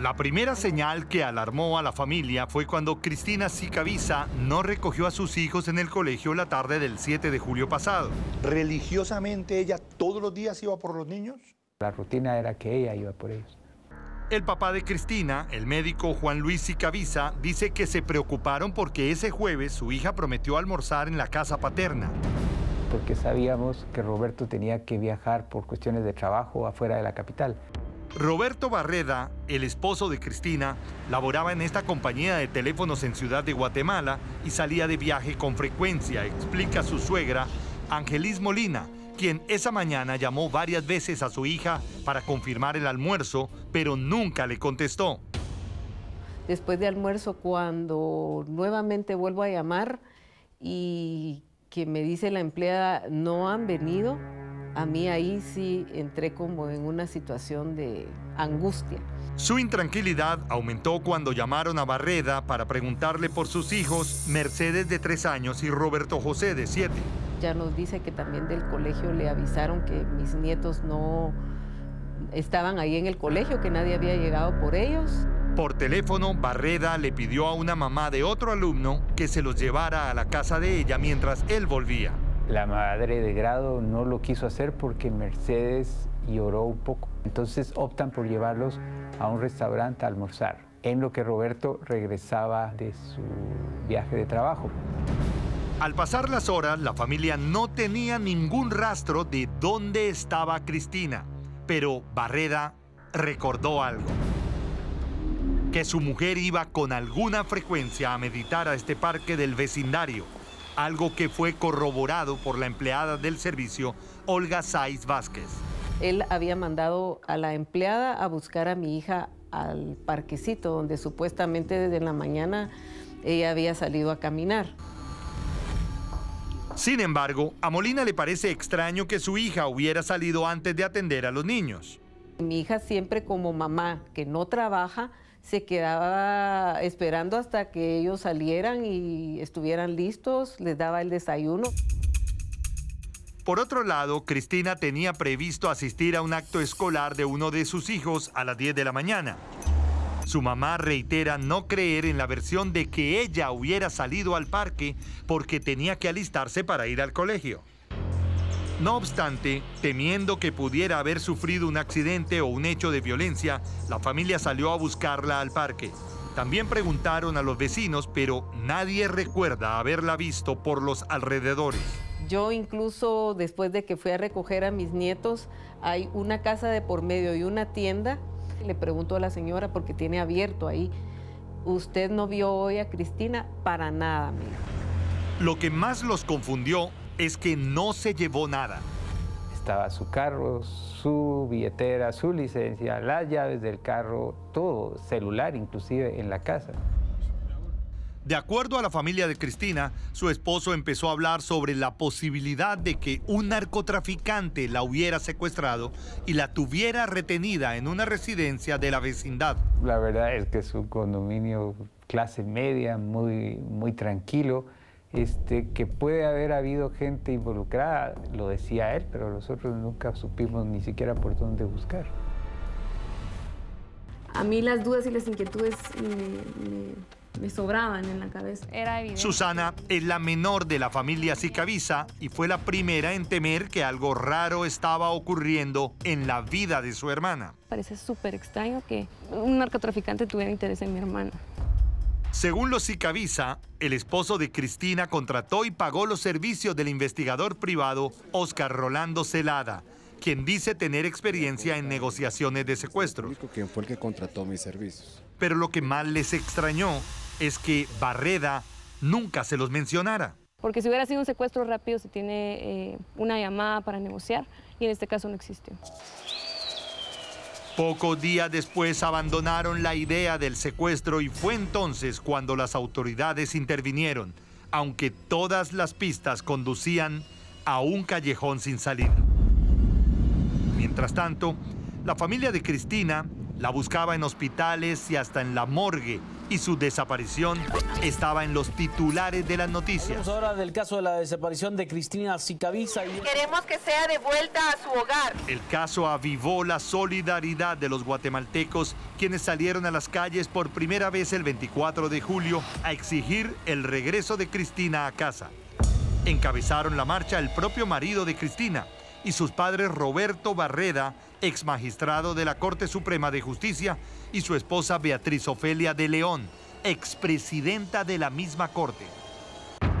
La primera señal que alarmó a la familia fue cuando Cristina Sicavisa no recogió a sus hijos en el colegio la tarde del 7 de julio pasado. ¿Religiosamente ella todos los días iba por los niños? La rutina era que ella iba por ellos. El papá de Cristina, el médico Juan Luis Sicavisa, dice que se preocuparon porque ese jueves su hija prometió almorzar en la casa paterna. Porque sabíamos que Roberto tenía que viajar por cuestiones de trabajo afuera de la capital. Roberto Barreda, el esposo de Cristina, laboraba en esta compañía de teléfonos en Ciudad de Guatemala y salía de viaje con frecuencia, explica su suegra, Angelis Molina, quien esa mañana llamó varias veces a su hija para confirmar el almuerzo, pero nunca le contestó. Después de almuerzo, cuando nuevamente vuelvo a llamar y que me dice la empleada, no han venido, a mí ahí sí entré como en una situación de angustia. Su intranquilidad aumentó cuando llamaron a Barreda para preguntarle por sus hijos, Mercedes de tres años y Roberto José de siete. Ya nos dice que también del colegio le avisaron que mis nietos no estaban ahí en el colegio, que nadie había llegado por ellos. Por teléfono, Barreda le pidió a una mamá de otro alumno que se los llevara a la casa de ella mientras él volvía. La madre de grado no lo quiso hacer porque Mercedes lloró un poco. Entonces optan por llevarlos a un restaurante a almorzar, en lo que Roberto regresaba de su viaje de trabajo. Al pasar las horas, la familia no tenía ningún rastro de dónde estaba Cristina, pero Barreda recordó algo. Que su mujer iba con alguna frecuencia a meditar a este parque del vecindario algo que fue corroborado por la empleada del servicio, Olga Saiz Vázquez. Él había mandado a la empleada a buscar a mi hija al parquecito, donde supuestamente desde la mañana ella había salido a caminar. Sin embargo, a Molina le parece extraño que su hija hubiera salido antes de atender a los niños. Mi hija siempre como mamá que no trabaja, se quedaba esperando hasta que ellos salieran y estuvieran listos, les daba el desayuno. Por otro lado, Cristina tenía previsto asistir a un acto escolar de uno de sus hijos a las 10 de la mañana. Su mamá reitera no creer en la versión de que ella hubiera salido al parque porque tenía que alistarse para ir al colegio. No obstante, temiendo que pudiera haber sufrido un accidente o un hecho de violencia, la familia salió a buscarla al parque. También preguntaron a los vecinos, pero nadie recuerda haberla visto por los alrededores. Yo incluso después de que fui a recoger a mis nietos, hay una casa de por medio y una tienda. Le pregunto a la señora porque tiene abierto ahí. ¿Usted no vio hoy a Cristina? Para nada, amigo. Lo que más los confundió es que no se llevó nada. Estaba su carro, su billetera, su licencia, las llaves del carro, todo, celular inclusive en la casa. De acuerdo a la familia de Cristina, su esposo empezó a hablar sobre la posibilidad de que un narcotraficante la hubiera secuestrado y la tuviera retenida en una residencia de la vecindad. La verdad es que es un condominio clase media, muy, muy tranquilo este, que puede haber habido gente involucrada, lo decía él, pero nosotros nunca supimos ni siquiera por dónde buscar. A mí las dudas y las inquietudes me, sobraban en la cabeza. Era Susana es la menor de la familia Sicavisa y fue la primera en temer que algo raro estaba ocurriendo en la vida de su hermana. Parece súper extraño que un narcotraficante tuviera interés en mi hermana. Según los Sicavisa, el esposo de Cristina contrató y pagó los servicios del investigador privado Oscar Rolando Celada, quien dice tener experiencia en negociaciones de secuestro. ¿Quién fue el que contrató mis servicios? Pero lo que más les extrañó es que Barreda nunca se los mencionara. Porque si hubiera sido un secuestro rápido se tiene eh, una llamada para negociar y en este caso no existió. Pocos días después abandonaron la idea del secuestro y fue entonces cuando las autoridades intervinieron, aunque todas las pistas conducían a un callejón sin salida. Mientras tanto, la familia de Cristina la buscaba en hospitales y hasta en la morgue y su desaparición estaba en los titulares de las noticias. Hablamos ahora del caso de la desaparición de Cristina Sicaviza. Y... Queremos que sea devuelta a su hogar. El caso avivó la solidaridad de los guatemaltecos, quienes salieron a las calles por primera vez el 24 de julio a exigir el regreso de Cristina a casa. Encabezaron la marcha el propio marido de Cristina y sus padres Roberto Barreda, ex magistrado de la Corte Suprema de Justicia, y su esposa Beatriz Ofelia de León, expresidenta de la misma Corte.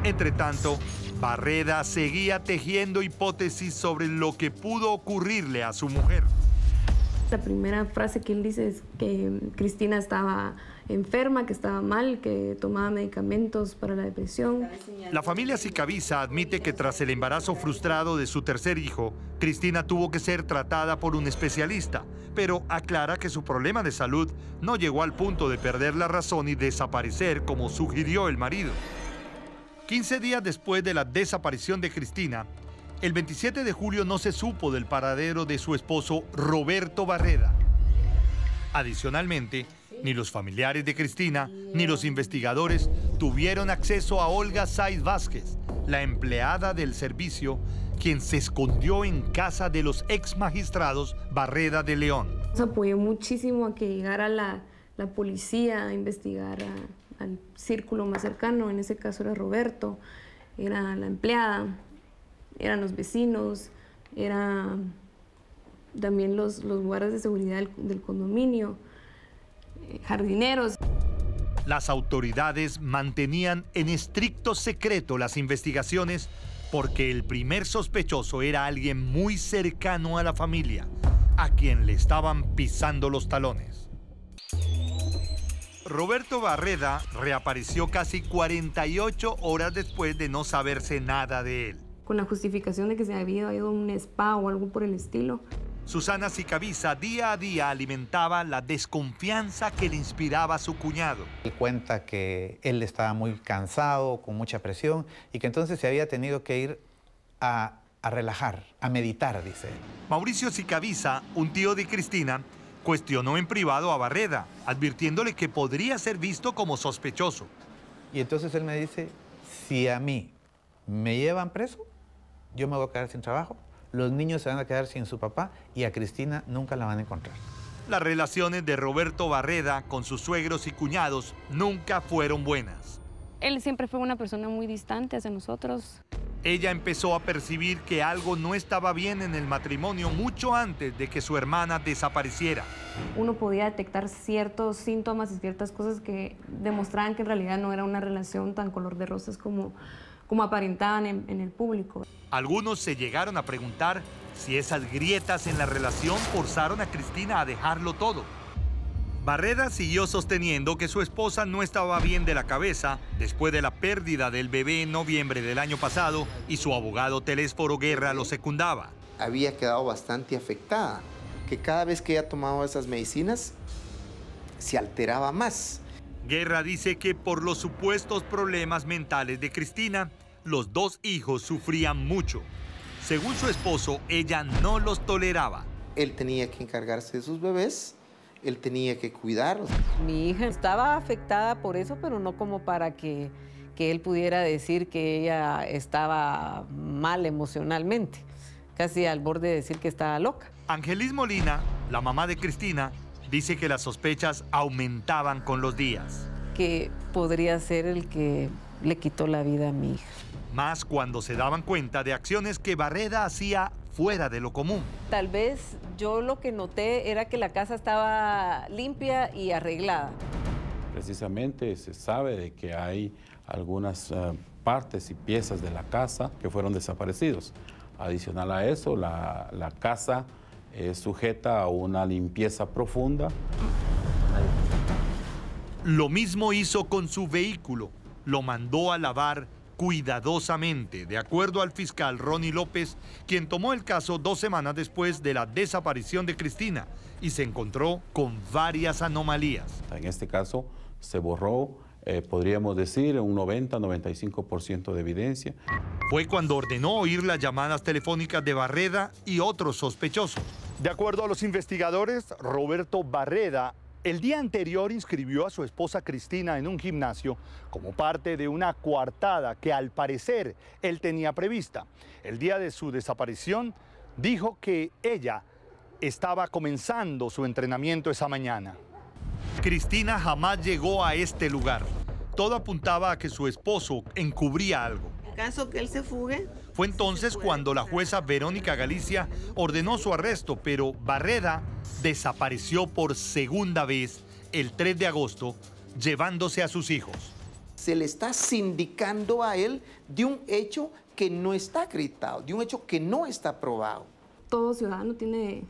Entre tanto, Barreda seguía tejiendo hipótesis sobre lo que pudo ocurrirle a su mujer. La primera frase que él dice es que Cristina estaba enferma, que estaba mal, que tomaba medicamentos para la depresión. La familia Sicaviza admite que tras el embarazo frustrado de su tercer hijo, Cristina tuvo que ser tratada por un especialista, pero aclara que su problema de salud no llegó al punto de perder la razón y desaparecer como sugirió el marido. 15 días después de la desaparición de Cristina, el 27 de julio no se supo del paradero de su esposo Roberto Barreda. Adicionalmente, ni los familiares de Cristina ni los investigadores tuvieron acceso a Olga Saiz Vázquez, la empleada del servicio, quien se escondió en casa de los ex magistrados Barreda de León. Nos apoyó muchísimo a que llegara la, la policía a investigar al círculo más cercano, en ese caso era Roberto, era la empleada, eran los vecinos, eran también los, los guardas de seguridad del, condominio, jardineros. Las autoridades mantenían en estricto secreto las investigaciones porque el primer sospechoso era alguien muy cercano a la familia, a quien le estaban pisando los talones. Roberto Barreda reapareció casi 48 horas después de no saberse nada de él. Con la justificación de que se había ido a un spa o algo por el estilo. Susana Sicaviza día a día alimentaba la desconfianza que le inspiraba a su cuñado. Él cuenta que él estaba muy cansado, con mucha presión, y que entonces se había tenido que ir a, a relajar, a meditar, dice. Mauricio Sicaviza, un tío de Cristina, cuestionó en privado a Barreda, advirtiéndole que podría ser visto como sospechoso. Y entonces él me dice, si a mí me llevan preso, yo me voy a quedar sin trabajo, los niños se van a quedar sin su papá y a Cristina nunca la van a encontrar. Las relaciones de Roberto Barreda con sus suegros y cuñados nunca fueron buenas. Él siempre fue una persona muy distante hacia nosotros. Ella empezó a percibir que algo no estaba bien en el matrimonio mucho antes de que su hermana desapareciera. Uno podía detectar ciertos síntomas y ciertas cosas que demostraban que en realidad no era una relación tan color de rosas como, como aparentaban en, en el público. Algunos se llegaron a preguntar si esas grietas en la relación forzaron a Cristina a dejarlo todo. Barreda siguió sosteniendo que su esposa no estaba bien de la cabeza después de la pérdida del bebé en noviembre del año pasado y su abogado Telésforo Guerra lo secundaba. Había quedado bastante afectada, que cada vez que ella tomaba esas medicinas se alteraba más. Guerra dice que por los supuestos problemas mentales de Cristina, los dos hijos sufrían mucho. Según su esposo, ella no los toleraba. Él tenía que encargarse de sus bebés él tenía que cuidarlos. Mi hija estaba afectada por eso, pero no como para que, que él pudiera decir que ella estaba mal emocionalmente, casi al borde de decir que estaba loca. Angelis Molina, la mamá de Cristina, dice que las sospechas aumentaban con los días. Que podría ser el que le quitó la vida a mi hija. Más cuando se daban cuenta de acciones que Barreda hacía fuera de lo común. Tal vez yo lo que noté era que la casa estaba limpia y arreglada. Precisamente se sabe de que hay algunas uh, partes y piezas de la casa que fueron desaparecidos. Adicional a eso, la, la casa es sujeta a una limpieza profunda. Lo mismo hizo con su vehículo. Lo mandó a lavar cuidadosamente, de acuerdo al fiscal Ronnie López, quien tomó el caso dos semanas después de la desaparición de Cristina y se encontró con varias anomalías. En este caso se borró, eh, podríamos decir, un 90-95% de evidencia. Fue cuando ordenó oír las llamadas telefónicas de Barreda y otros sospechosos. De acuerdo a los investigadores, Roberto Barreda El día anterior inscribió a su esposa Cristina en un gimnasio como parte de una coartada que al parecer él tenía prevista. El día de su desaparición dijo que ella estaba comenzando su entrenamiento esa mañana. Cristina jamás llegó a este lugar. Todo apuntaba a que su esposo encubría algo. caso que él se fugue. Fue entonces cuando la jueza Verónica Galicia ordenó su arresto, pero Barreda desapareció por segunda vez el 3 de agosto, llevándose a sus hijos. Se le está sindicando a él de un hecho que no está acreditado, de un hecho que no está probado. Todo ciudadano tiene,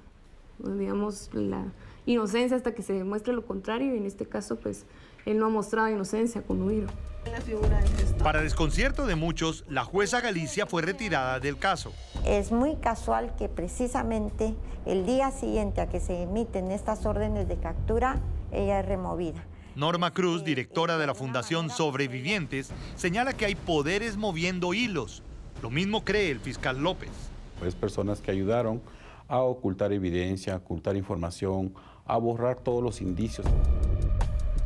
digamos, la inocencia hasta que se demuestre lo contrario y en este caso, pues, él no ha mostrado inocencia con huir. Para desconcierto de muchos, la jueza Galicia fue retirada del caso. Es muy casual que precisamente el día siguiente a que se emiten estas órdenes de captura, ella es removida. Norma Cruz, directora de la Fundación Sobrevivientes, señala que hay poderes moviendo hilos. Lo mismo cree el fiscal López. Es personas que ayudaron a ocultar evidencia, a ocultar información, a borrar todos los indicios.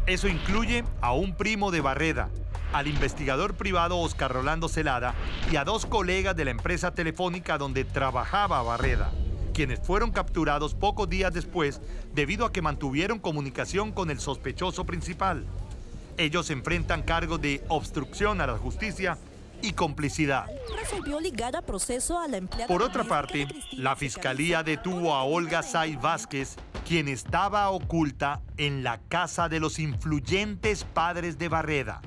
Eso incluye a un primo de Barreda, al investigador privado Oscar Rolando Celada y a dos colegas de la empresa telefónica donde trabajaba Barreda, quienes fueron capturados pocos días después debido a que mantuvieron comunicación con el sospechoso principal. Ellos enfrentan cargos de obstrucción a la justicia y complicidad. Por otra parte, la fiscalía detuvo a Olga Say Vázquez, quien estaba oculta en la casa de los influyentes padres de Barreda.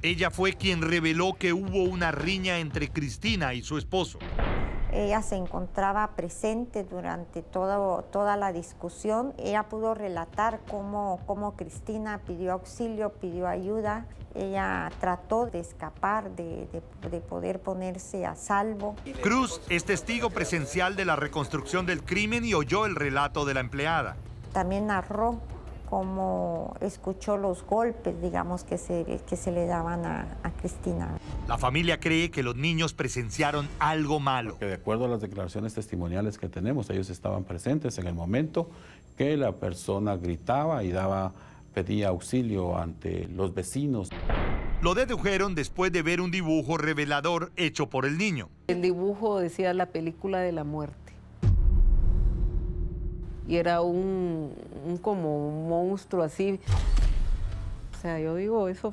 Ella fue quien reveló que hubo una riña entre Cristina y su esposo. Ella se encontraba presente durante todo, toda la discusión. Ella pudo relatar cómo, cómo Cristina pidió auxilio, pidió ayuda. Ella trató de escapar, de, de, de poder ponerse a salvo. Cruz es testigo presencial de la reconstrucción del crimen y oyó el relato de la empleada. También narró cómo escuchó los golpes, digamos, que se, que se le daban a, a, Cristina. La familia cree que los niños presenciaron algo malo. Que de acuerdo a las declaraciones testimoniales que tenemos, ellos estaban presentes en el momento que la persona gritaba y daba, pedía auxilio ante los vecinos. Lo dedujeron después de ver un dibujo revelador hecho por el niño. El dibujo decía la película de la muerte y era un, un, como un monstruo así. O sea, yo digo, eso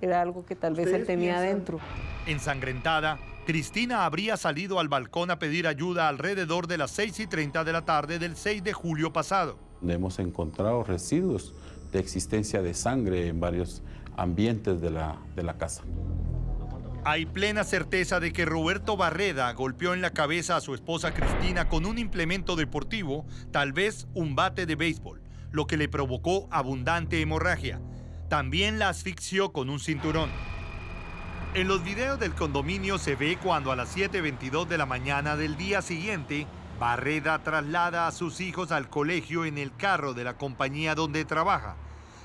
era algo que tal vez él tenía adentro. Ensangrentada, Cristina habría salido al balcón a pedir ayuda alrededor de las 6 y 30 de la tarde del 6 de julio pasado. Hemos encontrado residuos de existencia de sangre en varios ambientes de la, de la casa. Hay plena certeza de que Roberto Barreda golpeó en la cabeza a su esposa Cristina con un implemento deportivo, tal vez un bate de béisbol, lo que le provocó abundante hemorragia. También la asfixió con un cinturón. En los videos del condominio se ve cuando a las 7.22 de la mañana del día siguiente, Barreda traslada a sus hijos al colegio en el carro de la compañía donde trabaja.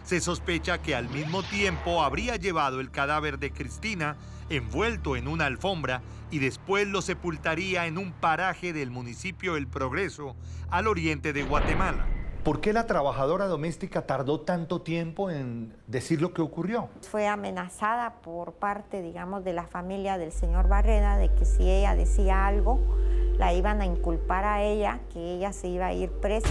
Se sospecha que al mismo tiempo habría llevado el cadáver de Cristina envuelto en una alfombra y después lo sepultaría en un paraje del municipio El Progreso, al oriente de Guatemala. ¿Por qué la trabajadora doméstica tardó tanto tiempo en decir lo que ocurrió? Fue amenazada por parte, digamos, de la familia del señor Barreda de que si ella decía algo, la iban a inculpar a ella, que ella se iba a ir presa.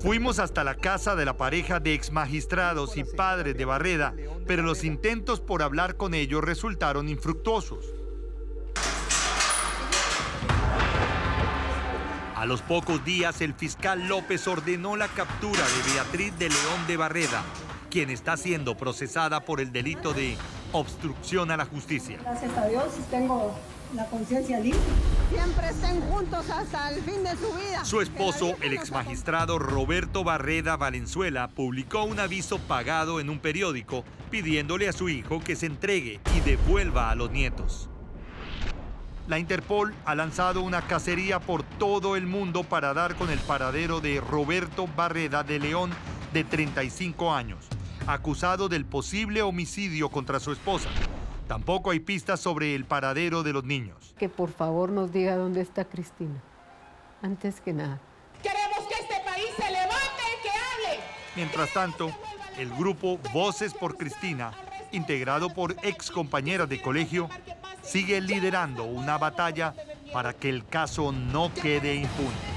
Fuimos hasta la casa de la pareja de ex magistrados y padres de Barreda, pero los intentos por hablar con ellos resultaron infructuosos. A los pocos días, el fiscal López ordenó la captura de Beatriz de León de Barreda, quien está siendo procesada por el delito de obstrucción a la justicia. Gracias a Dios tengo la conciencia limpia. Siempre estén juntos hasta el fin de su vida. Su esposo, el ex magistrado Roberto Barreda Valenzuela, publicó un aviso pagado en un periódico pidiéndole a su hijo que se entregue y devuelva a los nietos. La Interpol ha lanzado una cacería por todo el mundo para dar con el paradero de Roberto Barreda de León, de 35 años, acusado del posible homicidio contra su esposa. Tampoco hay pistas sobre el paradero de los niños. Que por favor nos diga dónde está Cristina. Antes que nada. Queremos que este país se levante y que hable. Mientras tanto, el grupo Voces por Cristina, integrado por excompañeras de colegio, sigue liderando una batalla para que el caso no quede impune.